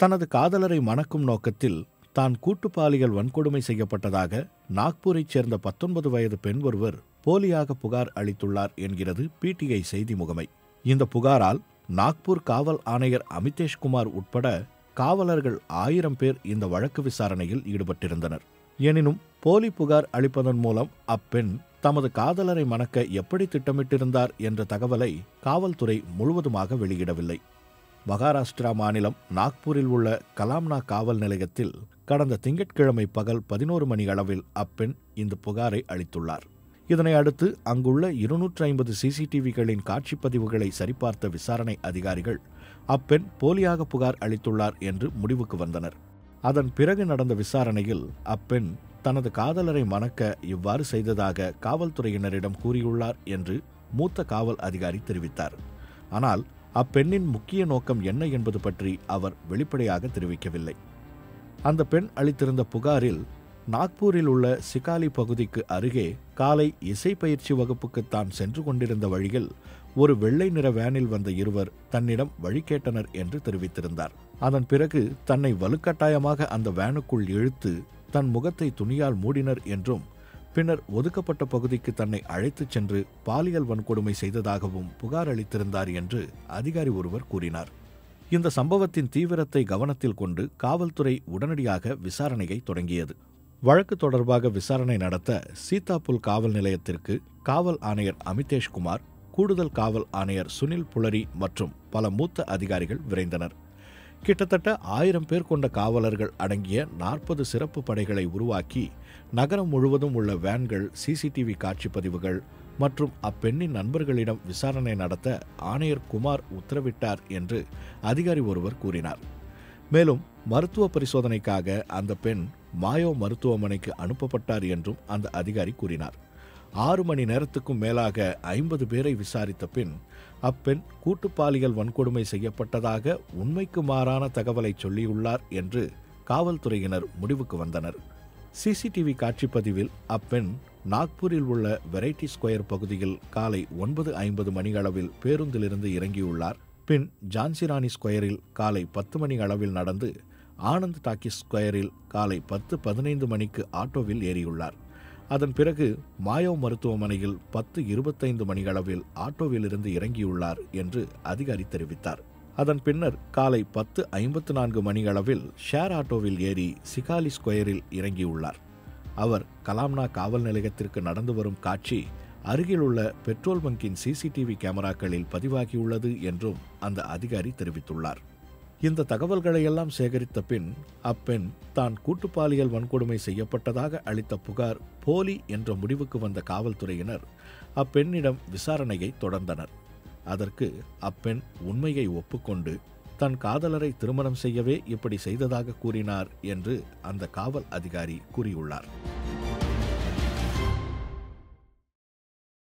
தனது காதலரை மணக்கும் நோக்கத்தில் தான் கூட்டுப்பாலியல் வன்கொடுமை செய்யப்பட்டதாக நாக்பூரைச் சேர்ந்த பத்தொன்பது வயது பெண் ஒருவர் போலியாக புகார் அளித்துள்ளார் என்கிறது பிடிஐ செய்தி முகமை. இந்த புகாரால் நாக்பூர் காவல் ஆணையர் அமிதேஷ் குமார் உட்பட காவலர்கள் ஆயிரம் பேர் இந்த வழக்கு விசாரணையில் ஈடுபட்டிருந்தனர். எனினும் போலி புகார் அளிப்பதன் மூலம் அப்பெண் தமது காதலரை மணக்க எப்படி திட்டமிட்டிருந்தார் என்ற தகவலை காவல்துறை முழுவதுமாக வெளியிடவில்லை. மகாராஷ்டிரா மாநிலம் நாக்பூரில் உள்ள கலாம்னா காவல் நிலையத்தில் கடந்த திங்கட்கிழமை பகல் பதினோரு மணி அளவில் அப்பெண் இந்த புகாரை அளித்துள்ளார். இதனை அடுத்து அங்குள்ள இருநூற்றி ஐம்பது சிசிடிவிகளின் காட்சிப்பதிவுகளை சரிபார்த்த விசாரணை அதிகாரிகள் அப்பெண் போலியாக புகார் அளித்துள்ளார் என்று முடிவுக்கு வந்தனர். அதன் பிறகு நடந்த விசாரணையில் அப்பெண் தனது காதலரை மணக்க இவ்வாறு செய்ததாக காவல்துறையினரிடம் கூறியுள்ளார் என்று மூத்த காவல் அதிகாரி தெரிவித்தார். ஆனால் அப்பெண்ணின் முக்கிய நோக்கம் என்ன என்பது பற்றி அவர் வெளிப்படையாக தெரிவிக்கவில்லை. அந்த பெண் அளித்திருந்த புகாரில் நாக்பூரில் உள்ள சிகாலி பகுதிக்கு அருகே காலை இசை பயிற்சி வகுப்புக்கு தான் சென்று கொண்டிருந்த வழியில் ஒரு வெள்ளை நிற வேனில் வந்த இருவர் தன்னிடம் வழி கேட்டனர் என்று தெரிவித்திருந்தார். அதன் பிறகு தன்னை வலுக்கட்டாயமாக அந்த வேனுக்குள் இழுத்து தன் முகத்தை துணியால் மூடினர் என்றும் பின்னர் ஒதுக்கப்பட்ட பகுதிக்கு தன்னை அழைத்துச் சென்று பாலியல் வன்கொடுமை செய்ததாகவும் புகார் அளித்திருந்தார் என்று அதிகாரி ஒருவர் கூறினார். இந்த சம்பவத்தின் தீவிரத்தை கவனத்தில் கொண்டு காவல்துறை உடனடியாக விசாரணையை தொடங்கியது. வழக்கு தொடர்பாக விசாரணை நடத்த சீதாபுல் காவல் நிலையத்திற்கு காவல் ஆணையர் அமிதேஷ் குமார் கூடுதல் காவல் ஆணையர் சுனில் புலரி மற்றும் பல மூத்த அதிகாரிகள் விரைந்தனர். கிட்டத்தட்ட ஆயிரம் பேர் கொண்ட காவலர்கள் அடங்கிய நாற்பது சிறப்பு படைகளை உருவாக்கி நகரம் முழுவதும் உள்ள வேன்கள் சிசிடிவி காட்சிப்பதிவுகள் மற்றும் அப்பெண்ணின் நண்பர்களிடம் விசாரணை நடத்த ஆணையர் குமார் உத்தரவிட்டார் என்று அதிகாரி ஒருவர் கூறினார். மேலும் மருத்துவ பரிசோதனைக்காக அந்த பெண் மாயோ மருத்துவமனைக்கு அனுப்பப்பட்டார் என்றும் அந்த அதிகாரி கூறினார். ஆறு மணி நேரத்துக்கும் மேலாக ஐம்பது பேரை விசாரித்த பின் அப்பெண் கூட்டுப்பாலியல் வன்கொடுமை செய்யப்பட்டதாக உண்மைக்கு மாறான தகவலை சொல்லியுள்ளார் என்று காவல்துறையினர் முடிவுக்கு வந்தனர். சிசிடிவி காட்சிப்பதிவில் அப்பெண் நாக்பூரில் உள்ள வெரைட்டி ஸ்கொயர் பகுதியில் காலை ஒன்பது ஐம்பது மணி அளவில் பேருந்திலிருந்து இறங்கியுள்ளார். பின் ஜான்சிராணி ஸ்கொயரில் காலை பத்து மணி அளவில் நடந்து ஆனந்த் டாக்கிஸ் ஸ்கொயரில் காலை பத்து பதினைந்து மணிக்கு ஆட்டோவில் ஏறியுள்ளார். அதன் பிறகு மாயோ மருத்துவமனையில் பத்து இருபத்தைந்து மணியளவில் ஆட்டோவில் இருந்து இறங்கியுள்ளார் என்று அதிகாரி தெரிவித்தார். அதன் பின்னர் காலை பத்து ஐம்பத்து நான்கு மணியளவில் ஷேர் ஆட்டோவில் ஏறி சிகாலி ஸ்கொயரில் இறங்கியுள்ளார். அவர் கலாம்னா காவல் நிலையத்திற்கு நடந்து வரும் காட்சி அருகிலுள்ள பெட்ரோல் பங்கின் சிசிடிவி கேமராக்களில் பதிவாகியுள்ளது என்றும் அந்த அதிகாரி தெரிவித்துள்ளார். இந்த தகவல்களையெல்லாம் சேகரித்த பின் அப்பெண் தான் கூட்டுப்பாலியல் வன்கொடுமை செய்யப்பட்டதாக அளித்த புகார் போலி என்ற முடிவுக்கு வந்த காவல்துறையினர் அப்பெண்ணிடம் விசாரணையை தொடர்ந்தனர். அதற்கு அப்பெண் உண்மையை ஒப்புக்கொண்டு தன் காதலரை திருமணம் செய்யவே இப்படி செய்ததாக கூறினார் என்று அந்த காவல் அதிகாரி கூறியுள்ளார்.